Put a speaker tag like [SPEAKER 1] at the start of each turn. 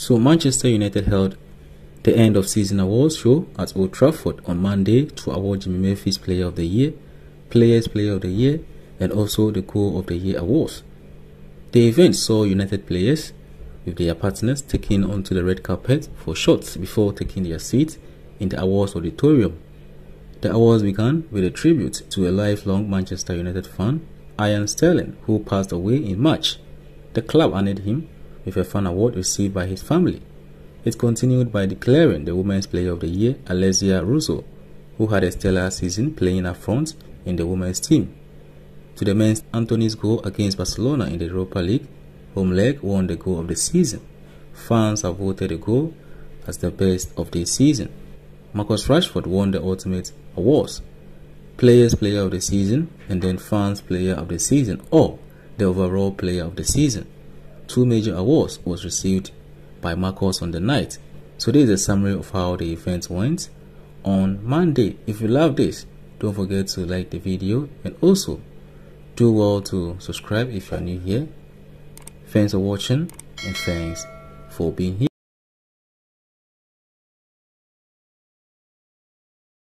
[SPEAKER 1] So Manchester United held the end of season awards show at Old Trafford on Monday to award Jimmy Murphy's Player of the Year, Players Player of the Year, and also the Goal of the Year awards. The event saw United players with their partners taking onto the red carpet for shots before taking their seats in the awards auditorium. The awards began with a tribute to a lifelong Manchester United fan, Ian Stirling, who passed away in March. The club honored him with a fan award received by his family. It continued by declaring the Women's Player of the Year, Alessia Russo, who had a stellar season playing up front in the women's team. To the men's, Antony's goal against Barcelona in the Europa League home leg won the goal of the season. Fans have voted the goal as the best of the season. Marcus Rashford won the Ultimate Awards, Players Player of the Season, and then Fans Player of the Season, or the Overall Player of the Season. Two major awards was received by Marcus on the night. So this is a summary of how the event went on Monday. If you love this, don't forget to like the video and also do well to subscribe if you are new here. Thanks for watching and thanks for being here.